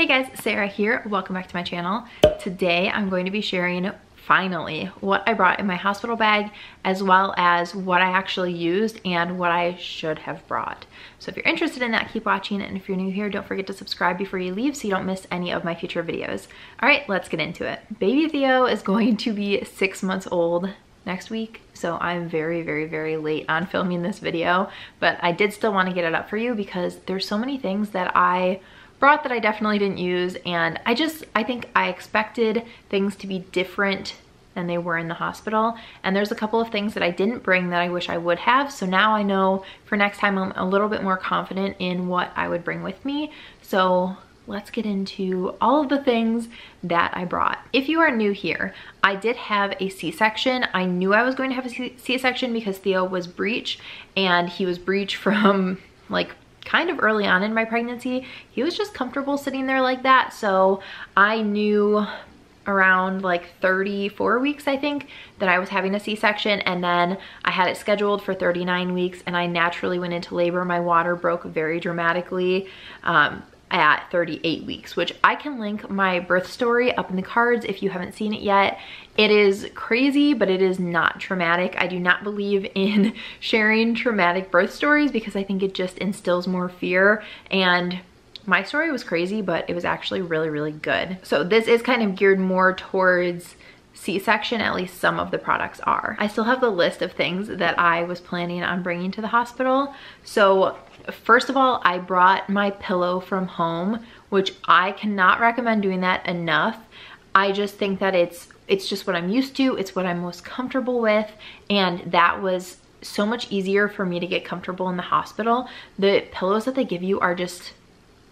Hey guys, Sarah here. Welcome back to my channel. Today I'm going to be sharing finally what I brought in my hospital bag as well as what I actually used and what I should have brought. So if you're interested in that, keep watching. And if you're new here, don't forget to subscribe before you leave so you don't miss any of my future videos. All right, let's get into it. Baby Theo is going to be six months old next week so I'm very very very late on filming this video but I did still want to get it up for you because there's so many things that I brought that I definitely didn't use and I just, I think I expected things to be different than they were in the hospital. And there's a couple of things that I didn't bring that I wish I would have. So now I know for next time I'm a little bit more confident in what I would bring with me. So let's get into all of the things that I brought. If you are new here, I did have a C-section. I knew I was going to have a C-section because Theo was breech and he was breech from like kind of early on in my pregnancy, he was just comfortable sitting there like that. So I knew around like 34 weeks I think that I was having a c-section. And then I had it scheduled for 39 weeks and I naturally went into labor. My water broke very dramatically. Um, at 38 weeks, which I can link my birth story up in the cards if you haven't seen it yet. It is crazy, but it is not traumatic. I do not believe in sharing traumatic birth stories because I think it just instills more fear and my story was crazy, but it was actually really, really good. So this is kind of geared more towards C-section, at least some of the products are. I still have the list of things that I was planning on bringing to the hospital. So First of all, I brought my pillow from home, which I cannot recommend doing that enough. I just think that it's it's just what I'm used to, it's what I'm most comfortable with, and that was so much easier for me to get comfortable in the hospital. The pillows that they give you are just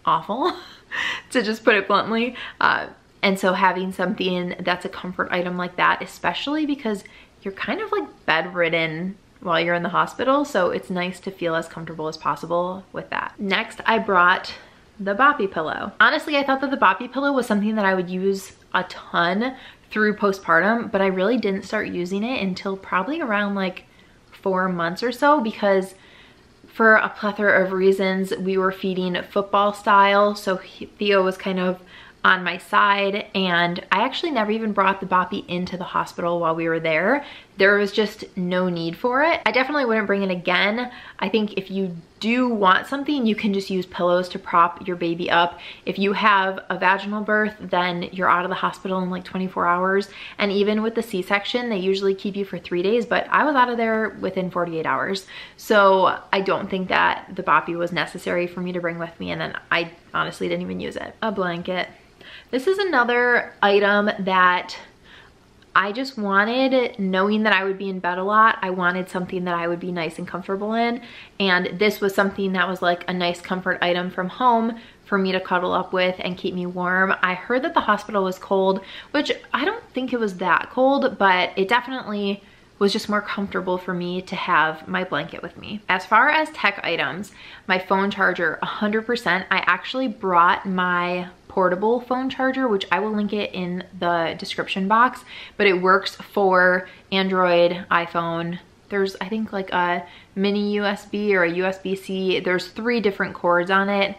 awful, to just put it bluntly. Uh, and so having something that's a comfort item like that, especially because you're kind of like bedridden while you're in the hospital. So it's nice to feel as comfortable as possible with that. Next, I brought the Boppy pillow. Honestly, I thought that the Boppy pillow was something that I would use a ton through postpartum, but I really didn't start using it until probably around like four months or so because for a plethora of reasons, we were feeding football style. So Theo was kind of on my side and I actually never even brought the Boppy into the hospital while we were there. There was just no need for it. I definitely wouldn't bring it again. I think if you do want something, you can just use pillows to prop your baby up. If you have a vaginal birth, then you're out of the hospital in like 24 hours. And even with the C-section, they usually keep you for three days, but I was out of there within 48 hours. So I don't think that the Boppy was necessary for me to bring with me. And then I honestly didn't even use it. A blanket. This is another item that I just wanted, knowing that I would be in bed a lot, I wanted something that I would be nice and comfortable in. And this was something that was like a nice comfort item from home for me to cuddle up with and keep me warm. I heard that the hospital was cold, which I don't think it was that cold, but it definitely was just more comfortable for me to have my blanket with me. As far as tech items, my phone charger, 100%, I actually brought my portable phone charger, which I will link it in the description box, but it works for Android, iPhone, there's I think like a mini USB or a USB-C. There's three different cords on it.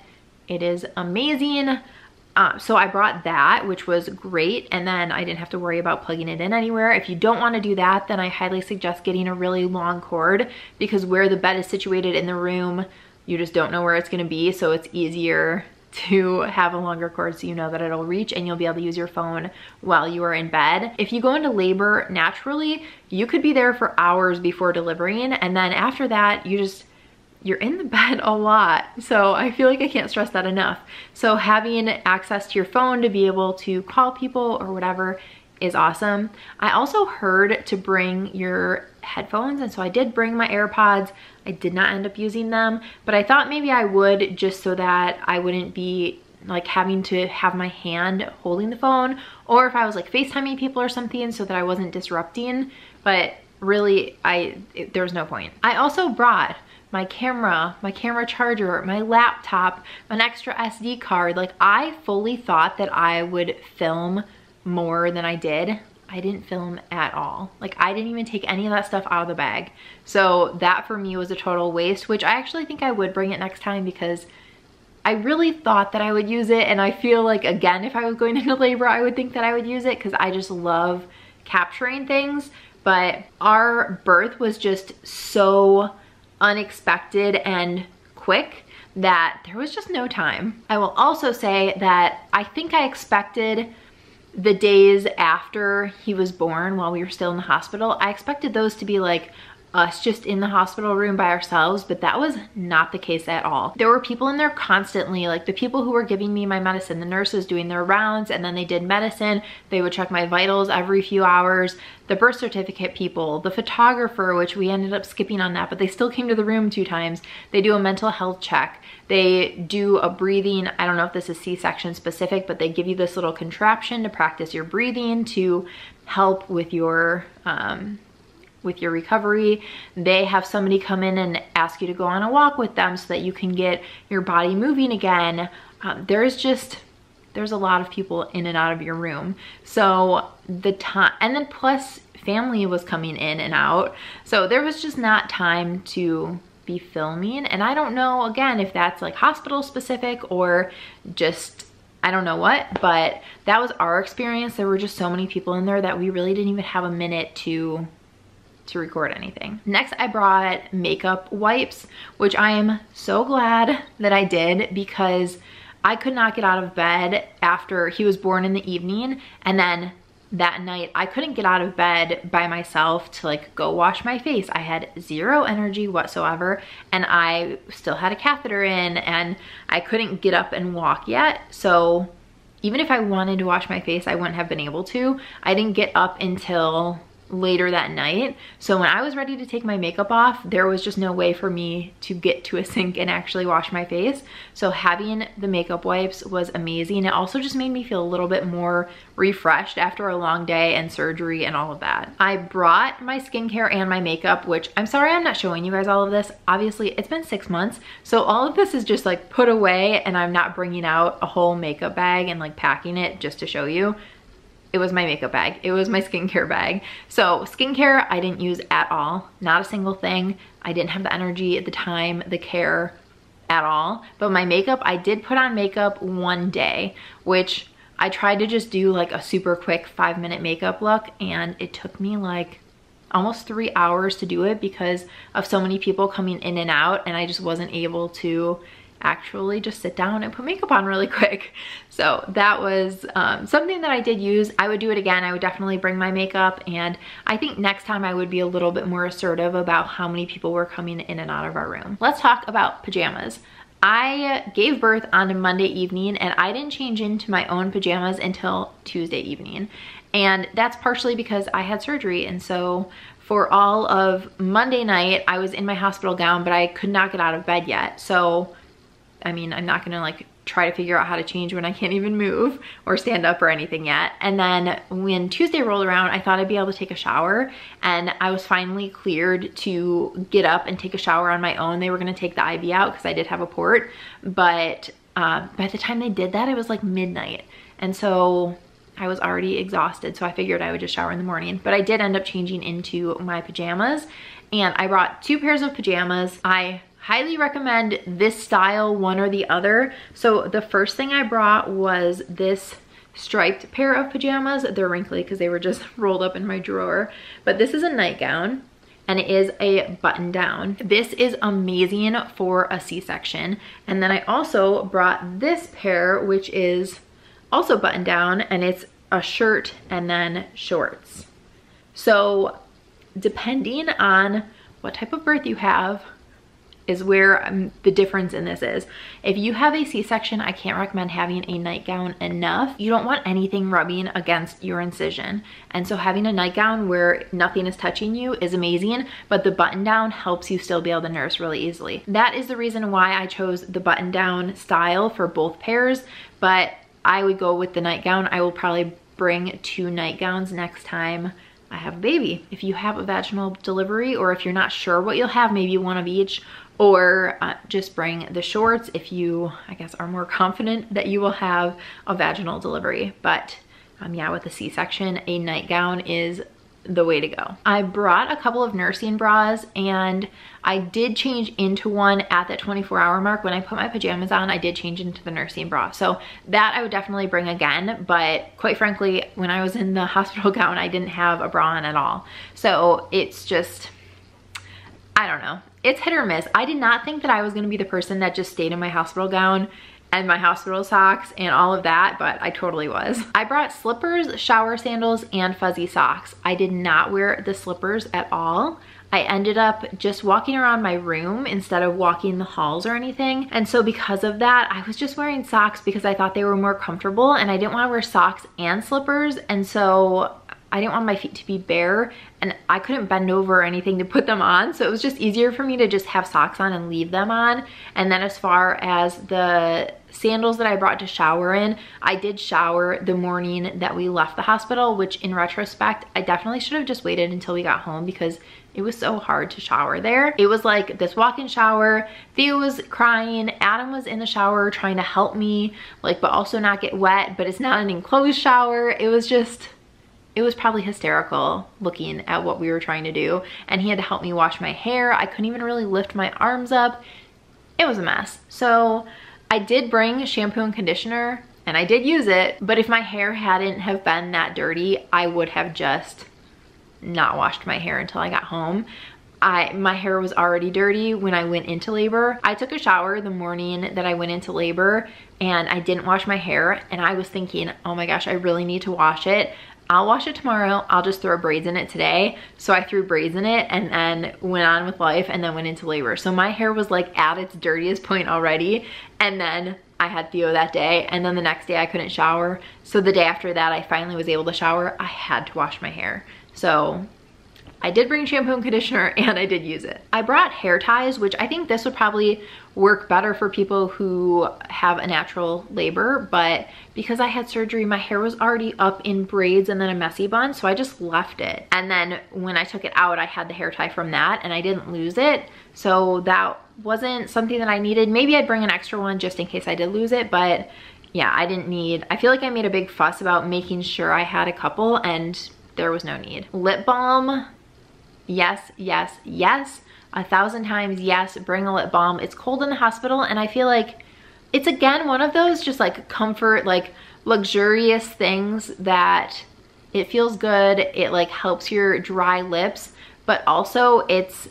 It is amazing. Uh, so I brought that, which was great. And then I didn't have to worry about plugging it in anywhere. If you don't want to do that, then I highly suggest getting a really long cord because where the bed is situated in the room, you just don't know where it's going to be. So it's easier to have a longer cord so you know that it'll reach and you'll be able to use your phone while you are in bed. If you go into labor naturally, you could be there for hours before delivering and then after that you just you're in the bed a lot. So I feel like I can't stress that enough. So having access to your phone to be able to call people or whatever is awesome. I also heard to bring your headphones and so I did bring my AirPods. I did not end up using them, but I thought maybe I would just so that I wouldn't be like having to have my hand holding the phone or if I was like FaceTiming people or something so that I wasn't disrupting, but really I it, there was no point. I also brought my camera, my camera charger, my laptop, an extra SD card. Like I fully thought that I would film more than I did. I didn't film at all. Like I didn't even take any of that stuff out of the bag. So that for me was a total waste, which I actually think I would bring it next time because I really thought that I would use it and I feel like again if I was going into labor I would think that I would use it because I just love capturing things but our birth was just so unexpected and quick that there was just no time. I will also say that I think I expected the days after he was born while we were still in the hospital, I expected those to be like us just in the hospital room by ourselves, but that was not the case at all. There were people in there constantly, like the people who were giving me my medicine, the nurses doing their rounds, and then they did medicine. They would check my vitals every few hours, the birth certificate people, the photographer, which we ended up skipping on that, but they still came to the room two times. They do a mental health check. They do a breathing, I don't know if this is C-section specific, but they give you this little contraption to practice your breathing to help with your um, with your recovery. They have somebody come in and ask you to go on a walk with them so that you can get your body moving again. Um, there's just, there's a lot of people in and out of your room. So the time, and then plus family was coming in and out. So there was just not time to be filming. And I don't know, again, if that's like hospital specific or just I don't know what, but that was our experience. There were just so many people in there that we really didn't even have a minute to to record anything. Next, I brought makeup wipes, which I am so glad that I did because I could not get out of bed after he was born in the evening and then that night I couldn't get out of bed by myself to like go wash my face. I had zero energy whatsoever and I still had a catheter in and I couldn't get up and walk yet. So even if I wanted to wash my face, I wouldn't have been able to. I didn't get up until later that night. So when I was ready to take my makeup off, there was just no way for me to get to a sink and actually wash my face. So having the makeup wipes was amazing. It also just made me feel a little bit more refreshed after a long day and surgery and all of that. I brought my skincare and my makeup, which I'm sorry I'm not showing you guys all of this. Obviously, it's been six months. So all of this is just like put away and I'm not bringing out a whole makeup bag and like packing it just to show you it was my makeup bag. It was my skincare bag. So skincare I didn't use at all, not a single thing. I didn't have the energy at the time, the care at all. But my makeup, I did put on makeup one day, which I tried to just do like a super quick five minute makeup look and it took me like almost three hours to do it because of so many people coming in and out and I just wasn't able to actually just sit down and put makeup on really quick. So that was um, something that I did use. I would do it again. I would definitely bring my makeup and I think next time I would be a little bit more assertive about how many people were coming in and out of our room. Let's talk about pajamas. I gave birth on a Monday evening and I didn't change into my own pajamas until Tuesday evening. And that's partially because I had surgery and so for all of Monday night, I was in my hospital gown, but I could not get out of bed yet. So I mean, I'm not gonna like try to figure out how to change when I can't even move or stand up or anything yet. And then when Tuesday rolled around, I thought I'd be able to take a shower and I was finally cleared to get up and take a shower on my own. They were gonna take the IV out because I did have a port, but uh, by the time they did that, it was like midnight. And so I was already exhausted, so I figured I would just shower in the morning. But I did end up changing into my pajamas and I brought two pairs of pajamas. I highly recommend this style, one or the other. So the first thing I brought was this striped pair of pajamas. They're wrinkly because they were just rolled up in my drawer. But this is a nightgown and it is a button down. This is amazing for a C-section. And then I also brought this pair, which is also button down and it's a shirt and then shorts. So depending on what type of birth you have, is where um, the difference in this is. If you have a C-section, I can't recommend having a nightgown enough. You don't want anything rubbing against your incision. And so having a nightgown where nothing is touching you is amazing, but the button down helps you still be able to nurse really easily. That is the reason why I chose the button down style for both pairs, but I would go with the nightgown. I will probably bring two nightgowns next time I have a baby. If you have a vaginal delivery or if you're not sure what you'll have, maybe one of each or uh, just bring the shorts if you, I guess, are more confident that you will have a vaginal delivery. But um, yeah, with the C-section, a nightgown is the way to go. I brought a couple of nursing bras and I did change into one at that 24 hour mark. When I put my pajamas on, I did change into the nursing bra. So that I would definitely bring again. But quite frankly, when I was in the hospital gown, I didn't have a bra on at all. So it's just, I don't know. It's hit or miss. I did not think that I was gonna be the person that just stayed in my hospital gown and my hospital socks and all of that, but I totally was. I brought slippers, shower sandals, and fuzzy socks. I did not wear the slippers at all. I ended up just walking around my room instead of walking the halls or anything. And so because of that, I was just wearing socks because I thought they were more comfortable and I didn't want to wear socks and slippers. And so I didn't want my feet to be bare and I couldn't bend over or anything to put them on. So it was just easier for me to just have socks on and leave them on. And then as far as the sandals that I brought to shower in, I did shower the morning that we left the hospital, which in retrospect, I definitely should have just waited until we got home because it was so hard to shower there. It was like this walk-in shower. Theo was crying. Adam was in the shower trying to help me, like, but also not get wet, but it's not an enclosed shower. It was just, it was probably hysterical looking at what we were trying to do. And he had to help me wash my hair. I couldn't even really lift my arms up. It was a mess. So I did bring shampoo and conditioner and I did use it, but if my hair hadn't have been that dirty, I would have just not washed my hair until I got home. I my hair was already dirty when I went into labor. I took a shower the morning that I went into labor and I didn't wash my hair and I was thinking, oh my gosh, I really need to wash it. I'll wash it tomorrow. I'll just throw braids in it today. So I threw braids in it and then went on with life and then went into labor. So my hair was like at its dirtiest point already. And then I had Theo that day and then the next day I couldn't shower. So the day after that I finally was able to shower. I had to wash my hair. So I did bring shampoo and conditioner and I did use it. I brought hair ties, which I think this would probably work better for people who have a natural labor, but because I had surgery, my hair was already up in braids and then a messy bun, so I just left it. And then when I took it out, I had the hair tie from that and I didn't lose it. So that wasn't something that I needed. Maybe I'd bring an extra one just in case I did lose it, but yeah, I didn't need, I feel like I made a big fuss about making sure I had a couple and there was no need. Lip balm, yes, yes, yes. A thousand times, yes, bring a lip balm. It's cold in the hospital and I feel like it's again one of those just like comfort, like luxurious things that it feels good. It like helps your dry lips, but also it's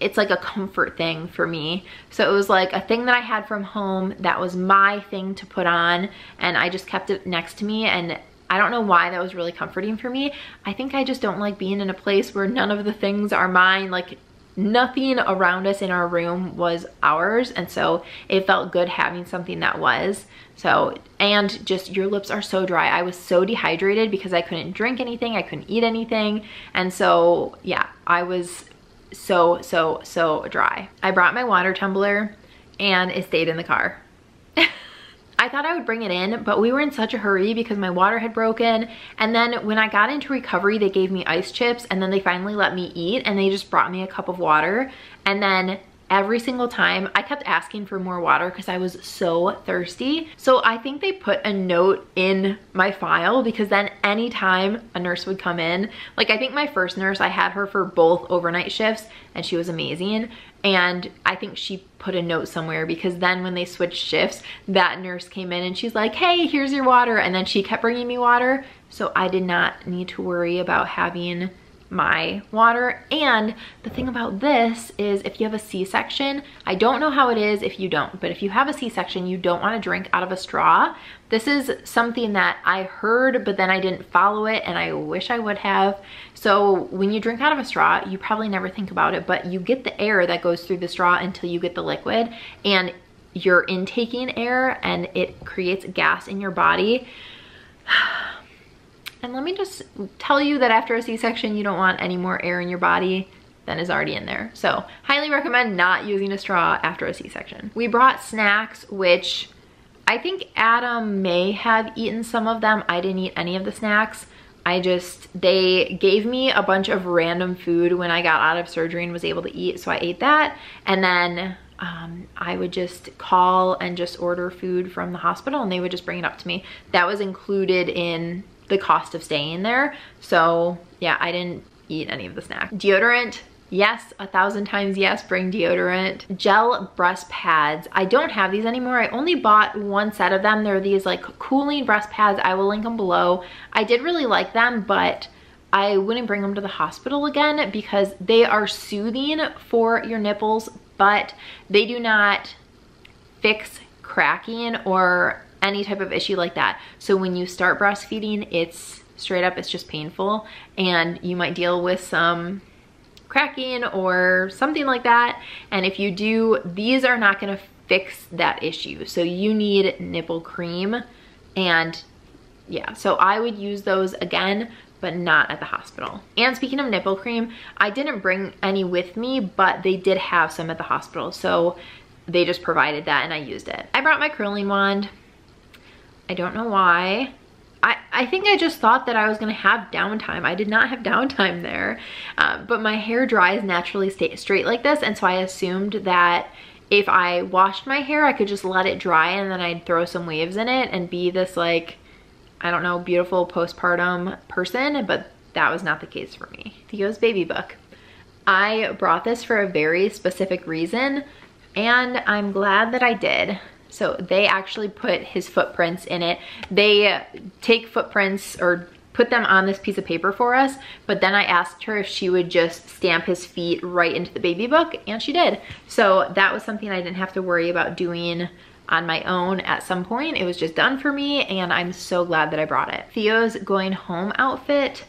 it's like a comfort thing for me. So it was like a thing that I had from home that was my thing to put on and I just kept it next to me and I don't know why that was really comforting for me. I think I just don't like being in a place where none of the things are mine. Like nothing around us in our room was ours. And so it felt good having something that was. So, and just your lips are so dry. I was so dehydrated because I couldn't drink anything. I couldn't eat anything. And so, yeah, I was so, so, so dry. I brought my water tumbler and it stayed in the car. I thought I would bring it in, but we were in such a hurry because my water had broken. And then when I got into recovery, they gave me ice chips and then they finally let me eat and they just brought me a cup of water. And then every single time I kept asking for more water because I was so thirsty. So I think they put a note in my file because then anytime a nurse would come in, like I think my first nurse, I had her for both overnight shifts and she was amazing. And I think she put a note somewhere because then when they switched shifts, that nurse came in and she's like, hey, here's your water. And then she kept bringing me water. So I did not need to worry about having my water. And the thing about this is if you have a C-section, I don't know how it is if you don't, but if you have a C-section, you don't wanna drink out of a straw. This is something that I heard, but then I didn't follow it and I wish I would have. So when you drink out of a straw, you probably never think about it, but you get the air that goes through the straw until you get the liquid and you're intaking air and it creates gas in your body. And let me just tell you that after a C-section, you don't want any more air in your body than is already in there. So highly recommend not using a straw after a C-section. We brought snacks, which I think Adam may have eaten some of them. I didn't eat any of the snacks. I just, they gave me a bunch of random food when I got out of surgery and was able to eat. So I ate that. And then um, I would just call and just order food from the hospital and they would just bring it up to me. That was included in the cost of staying there. So yeah, I didn't eat any of the snack. Deodorant, Yes, a thousand times yes, bring deodorant. Gel breast pads. I don't have these anymore. I only bought one set of them. They're these like cooling breast pads. I will link them below. I did really like them, but I wouldn't bring them to the hospital again because they are soothing for your nipples, but they do not fix cracking or any type of issue like that. So when you start breastfeeding, it's straight up, it's just painful and you might deal with some cracking or something like that. And if you do, these are not gonna fix that issue. So you need nipple cream and yeah, so I would use those again, but not at the hospital. And speaking of nipple cream, I didn't bring any with me, but they did have some at the hospital. So they just provided that and I used it. I brought my curling wand. I don't know why. I, I think I just thought that I was gonna have downtime. I did not have downtime there, uh, but my hair dries naturally straight like this, and so I assumed that if I washed my hair, I could just let it dry and then I'd throw some waves in it and be this like, I don't know, beautiful postpartum person, but that was not the case for me. Theo's baby book. I brought this for a very specific reason, and I'm glad that I did. So they actually put his footprints in it. They uh, take footprints or put them on this piece of paper for us, but then I asked her if she would just stamp his feet right into the baby book, and she did. So that was something I didn't have to worry about doing on my own at some point. It was just done for me, and I'm so glad that I brought it. Theo's going home outfit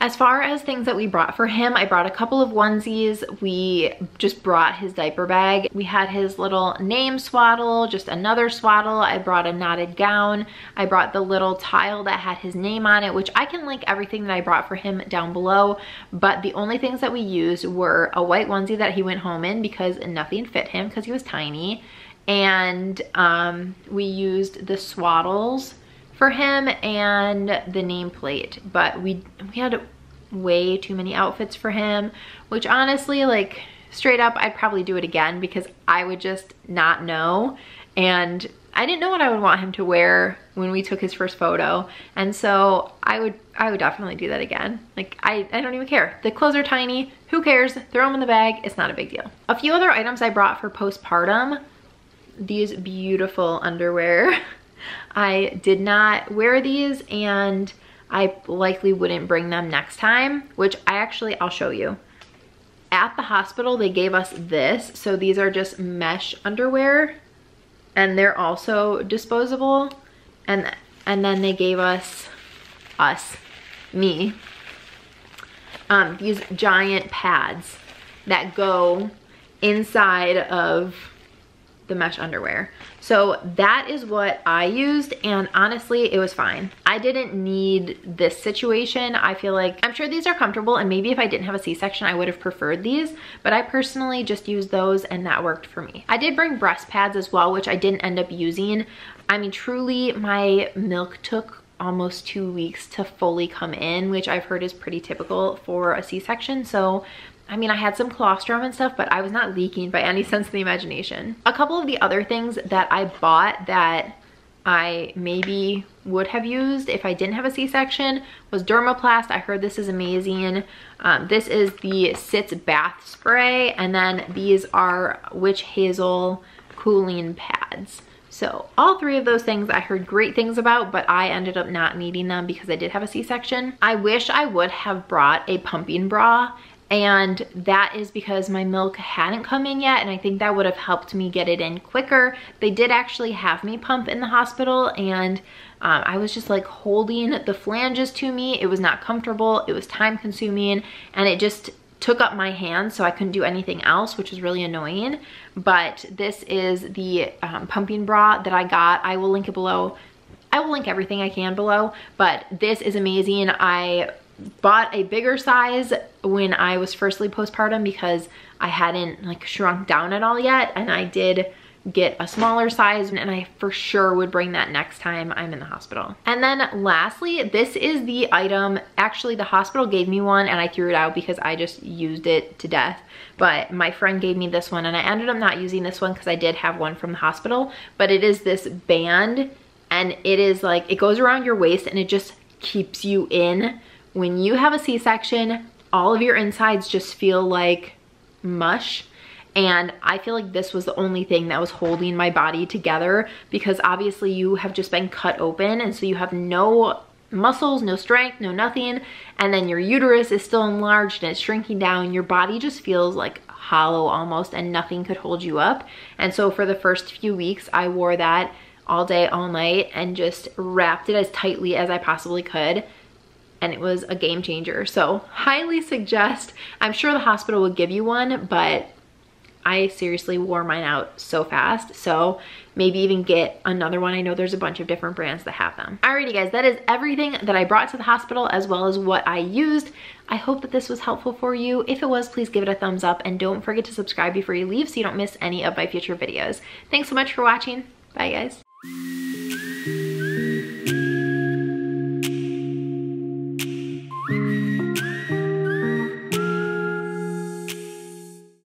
as far as things that we brought for him, I brought a couple of onesies. We just brought his diaper bag. We had his little name swaddle, just another swaddle. I brought a knotted gown. I brought the little tile that had his name on it, which I can link everything that I brought for him down below. But the only things that we used were a white onesie that he went home in because nothing fit him because he was tiny. And um, we used the swaddles for him and the nameplate. But we, we had way too many outfits for him, which honestly, like straight up, I'd probably do it again because I would just not know. And I didn't know what I would want him to wear when we took his first photo. And so I would I would definitely do that again. Like I, I don't even care. The clothes are tiny, who cares? Throw them in the bag, it's not a big deal. A few other items I brought for postpartum, these beautiful underwear. I did not wear these and I likely wouldn't bring them next time, which I actually, I'll show you. At the hospital, they gave us this. So these are just mesh underwear and they're also disposable. And, and then they gave us, us, me, um, these giant pads that go inside of the mesh underwear. So that is what I used and honestly, it was fine. I didn't need this situation. I feel like, I'm sure these are comfortable and maybe if I didn't have a C-section, I would have preferred these, but I personally just used those and that worked for me. I did bring breast pads as well, which I didn't end up using. I mean, truly my milk took almost two weeks to fully come in, which I've heard is pretty typical for a C-section. So I mean, I had some colostrum and stuff, but I was not leaking by any sense of the imagination. A couple of the other things that I bought that I maybe would have used if I didn't have a C-section was Dermoplast. I heard this is amazing. Um, this is the Sitz Bath Spray, and then these are Witch Hazel cooling pads. So all three of those things I heard great things about, but I ended up not needing them because I did have a C-section. I wish I would have brought a pumping bra and that is because my milk hadn't come in yet and I think that would have helped me get it in quicker. They did actually have me pump in the hospital and um, I was just like holding the flanges to me. It was not comfortable, it was time consuming and it just took up my hands so I couldn't do anything else which is really annoying. But this is the um, pumping bra that I got. I will link it below. I will link everything I can below, but this is amazing. I bought a bigger size when I was firstly postpartum because I hadn't like shrunk down at all yet and I did get a smaller size and I for sure would bring that next time I'm in the hospital. And then lastly, this is the item, actually the hospital gave me one and I threw it out because I just used it to death. But my friend gave me this one and I ended up not using this one because I did have one from the hospital. But it is this band and it is like, it goes around your waist and it just keeps you in when you have a C-section, all of your insides just feel like mush and I feel like this was the only thing that was holding my body together because obviously you have just been cut open and so you have no muscles, no strength, no nothing, and then your uterus is still enlarged and it's shrinking down. Your body just feels like hollow almost and nothing could hold you up. And so for the first few weeks, I wore that all day, all night, and just wrapped it as tightly as I possibly could and it was a game changer. So highly suggest, I'm sure the hospital would give you one, but I seriously wore mine out so fast. So maybe even get another one. I know there's a bunch of different brands that have them. Alrighty guys, that is everything that I brought to the hospital as well as what I used. I hope that this was helpful for you. If it was, please give it a thumbs up and don't forget to subscribe before you leave so you don't miss any of my future videos. Thanks so much for watching. Bye guys.